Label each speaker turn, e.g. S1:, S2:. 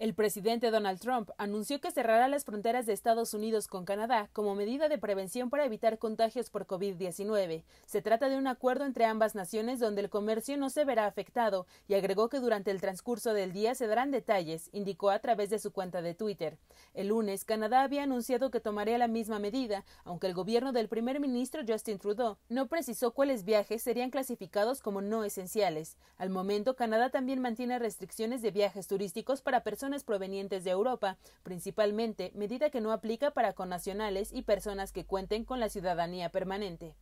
S1: El presidente Donald Trump anunció que cerrará las fronteras de Estados Unidos con Canadá como medida de prevención para evitar contagios por COVID-19. Se trata de un acuerdo entre ambas naciones donde el comercio no se verá afectado y agregó que durante el transcurso del día se darán detalles, indicó a través de su cuenta de Twitter. El lunes, Canadá había anunciado que tomaría la misma medida, aunque el gobierno del primer ministro Justin Trudeau no precisó cuáles viajes serían clasificados como no esenciales. Al momento, Canadá también mantiene restricciones de viajes turísticos para personas provenientes de Europa, principalmente medida que no aplica para connacionales y personas que cuenten con la ciudadanía permanente.